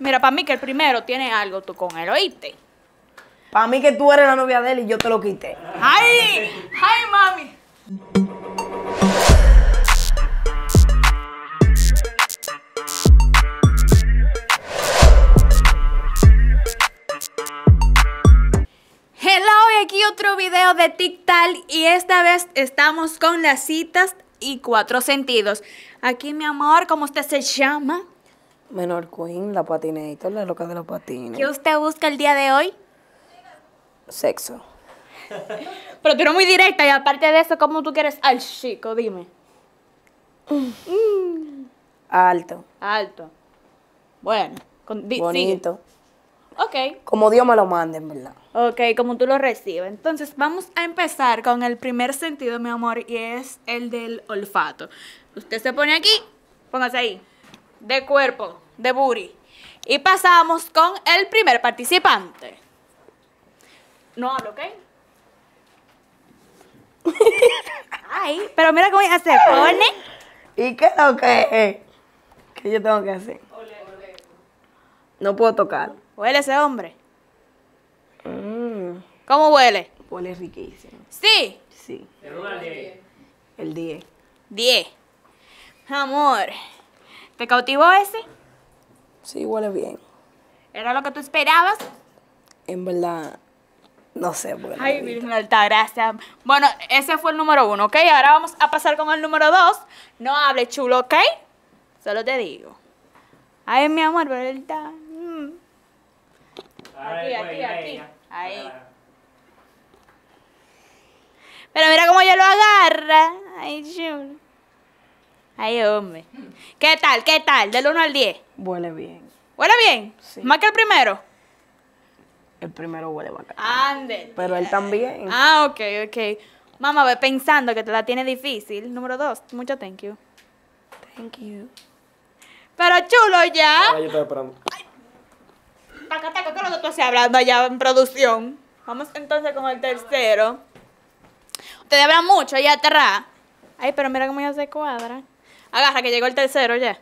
Mira, para mí que el primero tiene algo tú con él, ¿oíste? Para mí que tú eres la novia de él y yo te lo quité. ¡Ay! ¡Ay, mami! Hello, y aquí otro video de TikTok y esta vez estamos con las citas y cuatro sentidos. Aquí, mi amor, ¿cómo usted se llama? Menor Queen, la patinator, la loca de los patines. ¿Qué usted busca el día de hoy? Sexo. Pero tú eres muy directa y aparte de eso, ¿cómo tú quieres al chico? Dime. Alto. Alto. Bueno. con- di- sigue. Bonito. Ok. Como Dios me lo mande, en verdad. Ok, como tú lo recibes. Entonces, vamos a empezar con el primer sentido, mi amor, y es el del olfato. Usted se pone aquí, póngase ahí, de cuerpo, de booty. Y pasamos con el primer participante. No hablo, ¿ok? Ay, pero mira cómo ella se pone. ¿Y qué es lo que es? ¿Qué yo tengo que hacer? No puedo tocar. Huele ese hombre. Mmm. ¿Cómo huele? Huele riquísimo. Sí, Sí. El 10. 10. Amor, ¿te cautivó ese? Sí, huele bien. ¿Era lo que tú esperabas? En verdad, no sé. Porque no Ay. Virgen alta gracia. Bueno, ese fue el número uno, ¿ok? Ahora vamos a pasar con el número dos. No hable chulo, ¿ok? Solo te digo. Ay, mi amor, está... mm. Aquí, aquí, aquí. Ahí. Pero mira cómo ella lo agarra. Ay. Ay, hombre. ¿Qué tal? ¿Qué tal? Del 1 al 10. Huele bien. ¿Huele bien? Sí. ¿Más que el primero? El primero huele bacán. Ande. Pero él también. Ah, ok, ok. Mamá, ve pensando que te la tiene difícil. Número dos, mucho thank you. Thank you. Pero chulo ya. Ah, yo estaba esperando. Taca, taca, ¿qué es lo que tú hablando allá en producción? Vamos entonces con el tercero. Ustedes hablan mucho y aterra. Ay, pero mira cómo ya se cuadra. Agarra que llegó el tercero ya.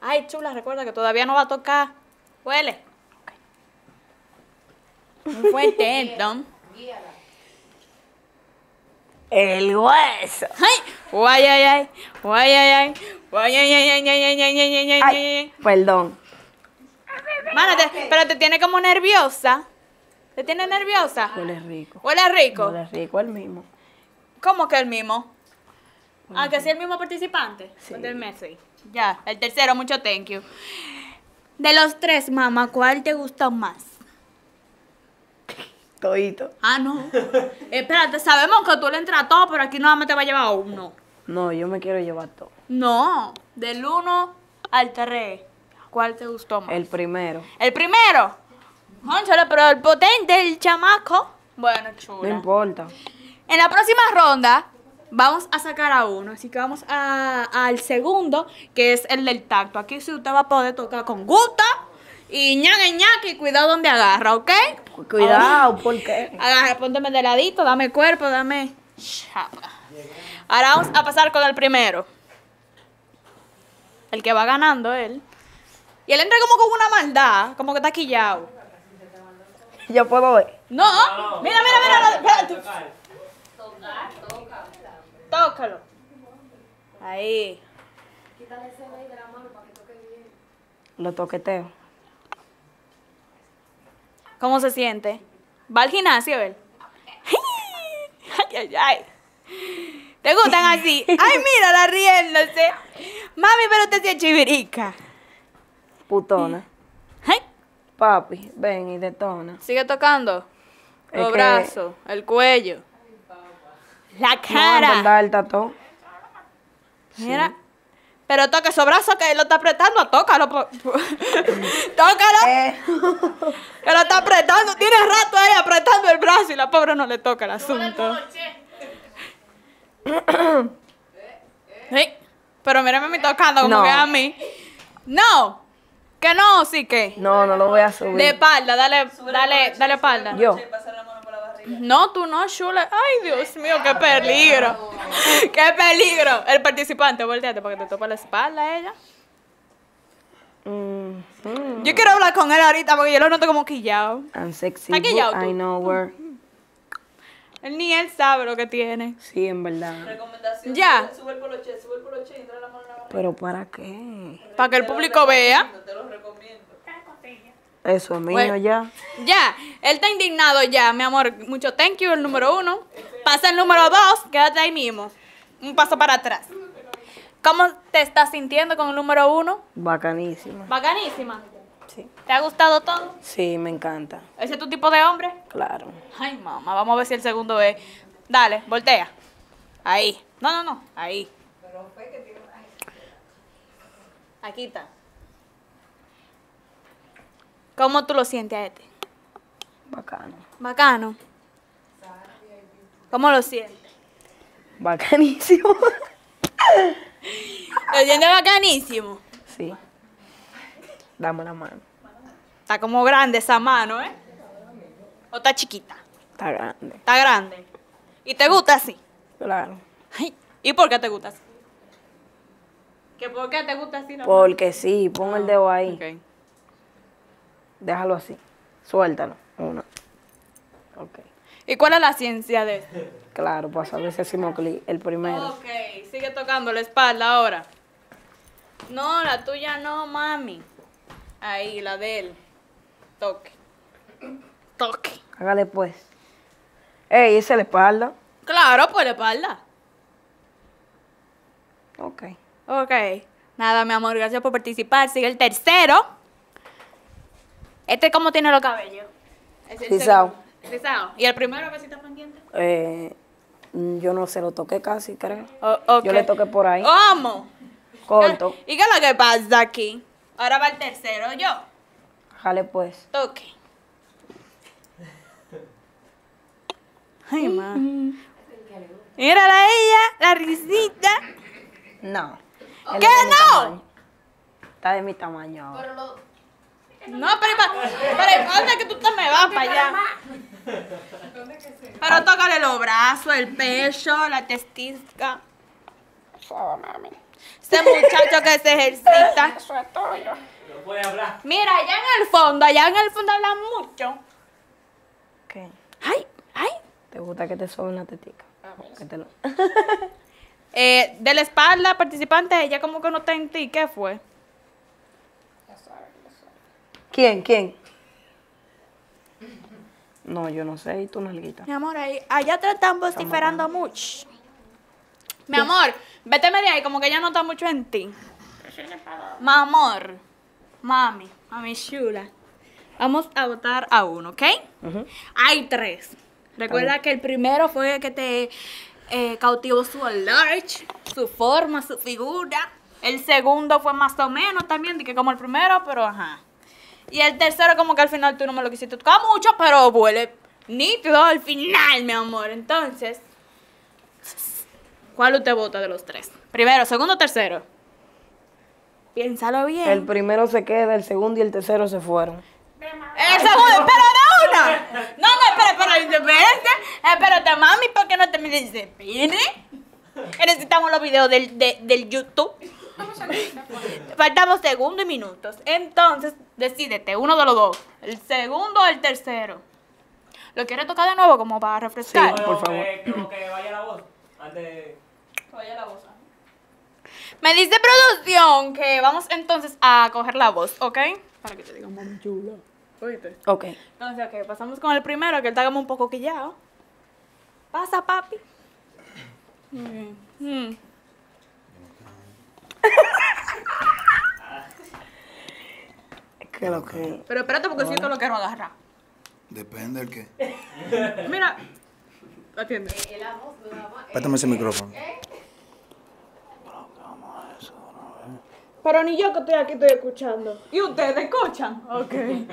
Ay, chula, recuerda que todavía no va a tocar. Huele. Muy fuerte, entonces. El hueso. Ay, guay, ay, ay, guay, ay, ay, guay, ay, ay, ay, ay, ay, ay, ay, ay, ay, Ay, ay. perdón. Te- pero te tiene como nerviosa. ¿Te tiene nerviosa? Huele rico. Huele rico. Huele rico el mismo. ¿Cómo que el mismo? Ah, que sí el mismo participante. Sí. Del Messi. Ya, el tercero, mucho thank you. De los tres, mamá, ¿cuál te gusta más? Todito. Ah, no. Espérate, sabemos que tú le entras a todo, pero aquí nada más te va a llevar uno. No, yo me quiero llevar todo. No, del uno al tres. ¿Cuál te gustó más? El primero. El primero. Cónchale, pero el potente, el chamaco. Bueno, No chula. importa. En la próxima ronda vamos a sacar a uno. Así que vamos a- al segundo, que es el del tacto. Aquí sí usted va a poder tocar con gusto. Y ñaque ñaque, cuidado donde agarra, ¿ok? Cu- Cuidado, ¿por qué? Agarra, pónteme de ladito, dame cuerpo, dame chapa. Ahora vamos a pasar con el primero. El que va ganando él. Y él entra como con una maldad, como que está quillado. Yo puedo ver. No, mira, mira, mira. Tócalo. Ahí. Lo toqueteo. ¿Cómo se siente? ¿Va al gimnasio él? Ay, ay, ay. ¿Te gustan así? Ay, mírala riéndose. Mami, pero usted sí es chivirica. Putona. Ay, Papi, ven y detona. Sigue tocando. Los que- brazos, el cuello. La No, en cara. verdad, tatón. Mira. Pero toca esos brazos que él lo está apretando, tócalo. tócalo. Eh, Que lo está apretando. Tiene rato ahí apretando el brazo y la pobre no le toca el asunto. Sí, Pero mírame a mí tocando como No. que a mí. No. Que no, sí que. no, no lo voy a subir. De espalda, dale, dale, dale espalda. Yo. No, tú no, chula. Ay, Dios mío, qué peligro. Qué peligro. El participante, volteate para que te tope la espalda a ella. Mm, mm. Yo quiero hablar con él ahorita porque yo lo noto como quillado. I'm sexy, Está quillado tú. I know where. Él ni él sabe lo que tiene. Sí, en verdad. Recomendación. Ya. Sube, el poloche, sube el poloche y entra la mano en la barriga. Pero ¿para qué? Para que el público vea. Te lo recomiendo. Eso es mío Bueno. ya. Ya, él está indignado ya, mi amor. Mucho thank you, el número uno. Pasa el número dos, quédate ahí mismo. Un paso para atrás. ¿Cómo te estás sintiendo con el número uno? Bacanísima. Bacanísima. Sí. ¿Te ha gustado todo? Sí, me encanta. ¿Ese es tu tipo de hombre? Claro. Ay, mamá, vamos a ver si el segundo es. Dale, voltea. Ahí. No, no, no. Ahí. Aquí está. ¿Cómo tú lo sientes a este? Bacano. Bacano. ¿Cómo lo sientes? Bacanísimo. Lo sientes bacanísimo. sí. Dame la mano. Está como grande esa mano, ¿eh? ¿O está chiquita? Está grande. Está grande. ¿Y te gusta así? Claro. Ay, ¿Y por qué te gusta así? ¿Que por qué te gusta así? la Porque sí, pon el dedo ahí. mano? Déjalo así. Suéltalo. Uno. Ok. ¿Y cuál es la ciencia de esto? Claro, para saber si hacemos clic. El primero. Ok, sigue tocando la espalda ahora. No, la tuya no, mami. Ahí, la de él. Toque. Toque. Hágale pues. Ey, esa es la espalda. Claro, por la espalda. Ok. Ok. Nada, mi amor, gracias por participar. Sigue el tercero. Este, ¿cómo tiene los cabellos? Es Rizado. Rizado. ¿Y el primero que sí está pendiente? Eh, yo no se lo toqué casi, creo. O- ok. Yo le toqué por ahí. ¿Cómo? Corto. ¿Y qué es lo que pasa aquí? Ahora va el tercero, yo. Jale pues. Toque. Ay, ma. Mírala a ella, la risita. No. ¿Qué no? tamaño. Está de mi tamaño ahora. No, pero, pero, pero ¿dónde es que tú te me vas para allá? Pero tócale los brazos, el pecho, la testisca. Ese muchacho que se ejercita. No puede hablar. Mira, allá en el fondo, allá en el fondo hablan mucho. ¿Qué? Ay, ay. ¿Te gusta que te soben la tetica? Que te lo- Eh, de la espalda, participante, ella como que no está en ti. ¿Qué fue? ¿Quién? ¿Quién? No, yo no sé. ¿Y tú, Nalguita? Mi amor, ahí, allá te están vociferando mucho. Mi amor, vete de ahí, como que ella no está mucho en ti. Mi amor, mami, mami chula. Vamos a votar a uno, ¿ok? Hay tres. Recuerda que el primero fue el que te eh, cautivó su large, su forma, su figura. El segundo fue más o menos también, que como el primero, pero ajá. Y el tercero como que al final tú no me lo quisiste tocar mucho, pero huele nítido al final, mi amor. Entonces, ¿cuál usted vota de los tres? Primero, segundo, tercero. Piénsalo bien. El primero se queda, el segundo y el tercero se fueron. El segundo, espera de una. No, no, espera, espera, espérate. Espérate, mami, ¿por qué no te me dices? Necesitamos los videos del, de- del YouTube. Faltamos segundos y minutos. Entonces, decídete, uno de los dos. El segundo o el tercero. ¿Lo quieres tocar de nuevo como para refrescar? Sí. Por favor. Que, vaya la voz. Antes de... Oye la voz. Me dice producción que vamos entonces a coger la voz, ¿ok? Para que te diga mami chula. Oíste. Ok. Entonces, ok, pasamos con el primero, que él está como un poco quillado. Pasa, papi. Muy bien. Mm. ¿Qué lo que? Pero espérate porque si yo te lo quiero agarrar. Depende del qué. Mira. Atiende. Pátame ese micrófono. Pero ni yo que estoy aquí estoy escuchando. ¿Y ustedes escuchan? Ok. ¿Te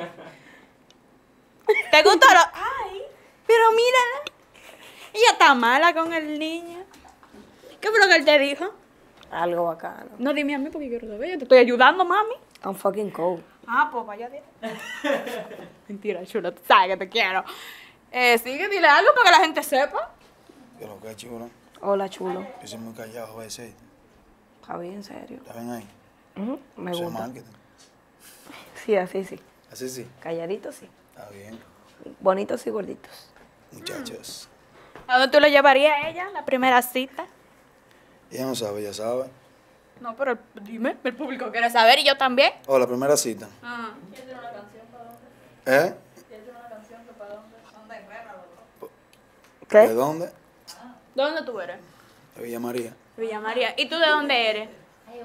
gustó? lo- Ay, pero mírala. Ella está mala con el niño. ¿Qué fue lo que él te dijo? Algo bacano. No dime a mí porque quiero saber. Yo te estoy ayudando, mami. I'm fucking cold. Ah, pues vaya de... Mentira, chula, tú sabes que te quiero. Eh, sigue, dile algo para que la gente sepa. Que lo que es chulo. Hola, chulo. Yo soy muy callado a veces. Está bien, serio. ¿Está bien ahí? Ujú, Me Eso es gusta. marketing. Sí, así sí. Así sí. Calladitos sí. Está bien. Bonitos y gorditos. Muchachos. ¿A dónde tú lo llevarías a ella, la primera cita? Ella no sabe, ya sabe. No, pero el- dime, el público quiere saber y yo también. Oh, la primera cita. Ah. ¿Eh? ¿Qué? ¿De dónde? ¿De dónde tú eres? De Villa María. Villa María. ¿Y tú de dónde eres?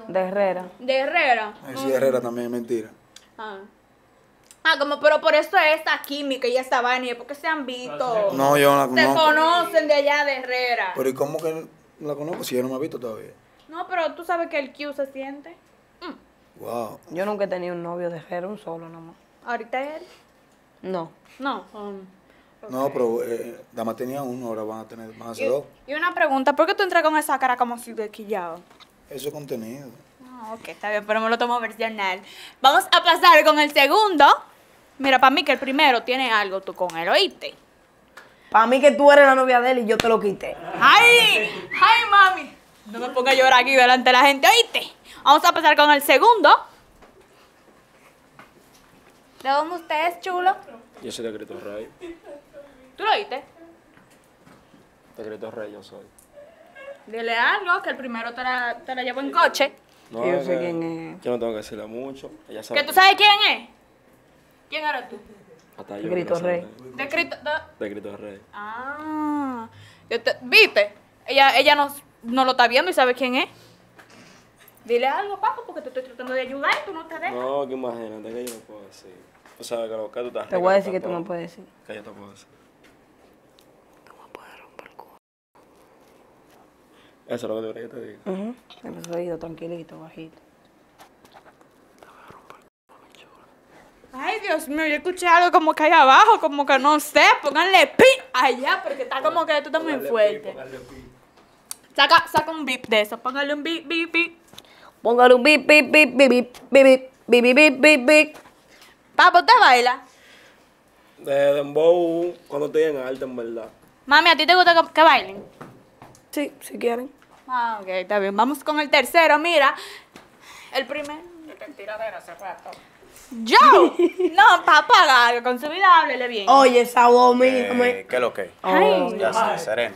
De Herrera. De Herrera. Ay, sí, Herrera también es mentira. Ah. Ah, como, pero por eso es esta química y esta vaina, y porque se han visto. No, yo no la Se conozco. conocen de allá de Herrera. Pero ¿y cómo que la conozco si ella no me ha visto todavía? No, pero tú sabes que el Q se siente. Wow. Yo nunca he tenido un novio de Herrera, un solo nomás. Ahorita es él. No. No. um, No, pero eh, Dama tenía uno, ahora van a tener, van a ser y, dos. y una pregunta, ¿por qué tú entras con esa cara como si de quillado? Eso es contenido. Ah, ok, está bien, pero me lo tomo versional. Vamos a pasar con el segundo. Mira, para mí que el primero tiene algo tú con él, ¿oíste? Para mí que tú eres la novia de él y yo te lo quité. ¡Ay! ¡Ay, mami! No me ponga a llorar aquí delante de la gente, ¿oíste? Vamos a pasar con el segundo. ¿De dónde usted es, chulo? Yo soy de Cristo Rey. ¿Tú lo oíste? De Cristo Rey yo soy. Dile algo, que el primero te la, te la llevo en coche. No, Yo sé quién es. Yo no tengo que decirle mucho. Ella sabe. ¿Que tú sabes quién es? ¿Quién eres tú? Hasta yo quiero Rey. De Cristo. de- De Cristo Rey. Ah. Yo te- ¿Viste? Ella, ella no, no lo está viendo y sabe quién es. Dile algo, papá, porque te estoy tratando de ayudar y tú no te dejas. No, que imagínate que yo no puedo decir. Tú sabes que lo que tú estás Te voy a decir que tú no puedes decir. Que yo te puedo decir. Eso es lo que debería que te diga. En los oídos, tranquilito, bajito. Ay, Dios mío, yo escuché algo como que ahí abajo, como que no sé, pónganle pi allá, porque está como que tú estás muy fuerte. Saca, saca un bip de eso, póngale un bip, bip, bip. Póngale un bip, bip, bip, bip, bip, bip, bip, bip, bip, bip. Papo, ¿usted baila? De Dembow, cuando estoy en alta, en verdad. Mami, ¿a ti te gusta que, que bailen? Sí, si quieren. Ah, ok, está bien. Vamos con el tercero, mira. El primero. ¡Yo! No, papá, con su vida, háblele bien. Oye, esa voz mía. Eh, ¿Qué es lo que? Ay. Ya sé, sereno.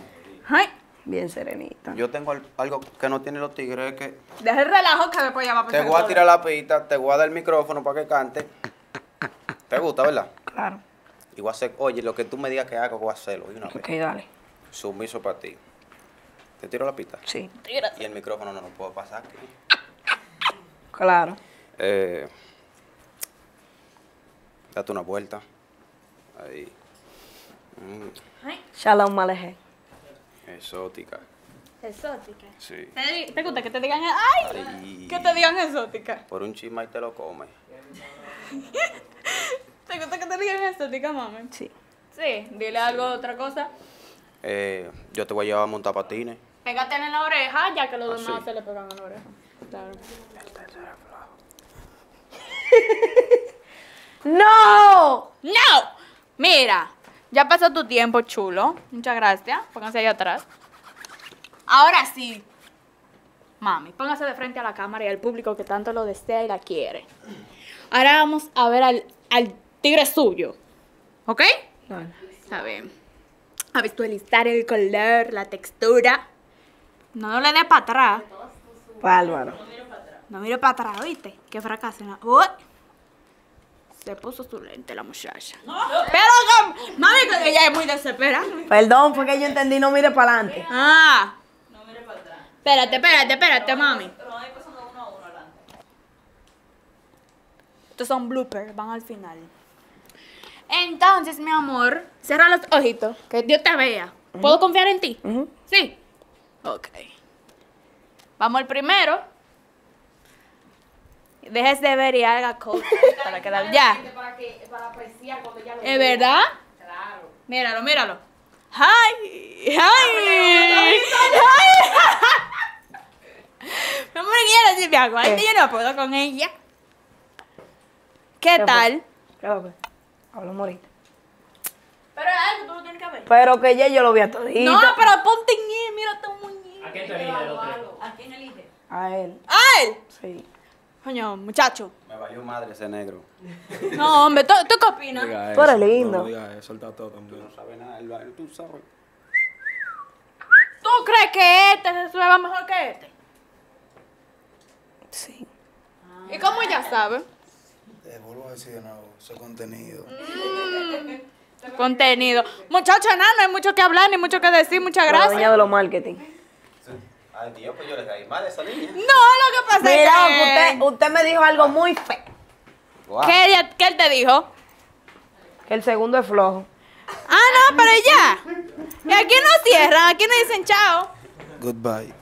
Ay, Bien serenita. Yo tengo al- algo que no tienen los tigres que deja el relajo que después ya va a te pasar. voy a tirar la pista, te voy a dar el micrófono para que cante. ¿Te gusta, verdad? Claro. Y voy a hacer, oye, lo que tú me digas que haga, voy a hacerlo. Y una vez. Ok, dale. Sumiso para ti. ¿Te tiro la pista? Sí, Y el micrófono no lo puedo pasar aquí. claro. Eh, date una vuelta. Ahí. Mm, Shalom Maleje. exótica. Exótica. Sí. ¿Te, gusta que te digan, ay, Ay. que te digan exótica? Por un chisma y te lo comes. ¿Te gusta que te digan exótica, mami? Sí. Sí, dile algo, otra cosa. Eh, yo te voy a llevar a montar patines. Pégate en la oreja, ya que los Ah, demás sí. se le pegan en la oreja. Claro. ¡No! ¡No! Mira, ya pasó tu tiempo, chulo. Muchas gracias. Pónganse ahí atrás. Ahora sí. Mami, póngase de frente a la cámara y al público que tanto lo desea y la quiere. Ahora vamos a ver al, al tigre suyo. ¿Ok? Está bien. A visualizar el color, la textura. No le dé para atrás. Bárbaro. No mire para atrás, ¿oíste? Que fracaso. Uy. Se puso su lente la muchacha. Pero, que- mami, que ella es muy desesperada. Perdón, fue que yo entendí, no mire para adelante. Ah. No mire para atrás. Espérate, espérate, espérate, mami. Estos son bloopers, van al final. Entonces, mi amor, cierra los ojitos, que Dios te vea. ¿Puedo confiar en ti? Sí. Ok. Vamos al primero. Déjese de ver y haga cosas para quedar ya. Para, que, para apreciar cuando ya lo ¿Es verdad? Claro. Míralo, míralo. ¡Ay! ¡Ay! ¡Ay! Mi amor, quiero decirme algo. Ay, yo no puedo con ella. ¿Qué ¿Qué tal? ¿Qué lo que? Hablamos ahorita. Pero es algo, tú lo tienes que ver. Pero que ya yo lo vi a todito. No, pero ponte en él, mira tu muñeco. ¿A quién te elige? ¿A quién elige? A él. ¡Ay! Sí. Coño, muchacho. Me va valió madre ese negro. No, hombre, ¿tú, tú qué opinas? Diga Tú eres eso, lindo. No, diga eso, todo también. No sabe nada del baile, tú sabes. ¿Tú crees que este se sueba mejor que este? Sí. ¿Y cómo ella sabe? Te vuelvo a decir de nuevo, ese contenido. Contenido. Muchacho, nada, no hay mucho que hablar, ni mucho que decir, muchas La gracias. de los marketing. Ay, Dios, pues yo le caí mal a esa niña. No, lo que pasa Mira, es usted, que... usted me dijo algo muy feo. Guau. ¿Qué, qué él te dijo? Que el segundo es flojo. Ah, no, pero ya. Y aquí no cierran, aquí no dicen chao. Goodbye.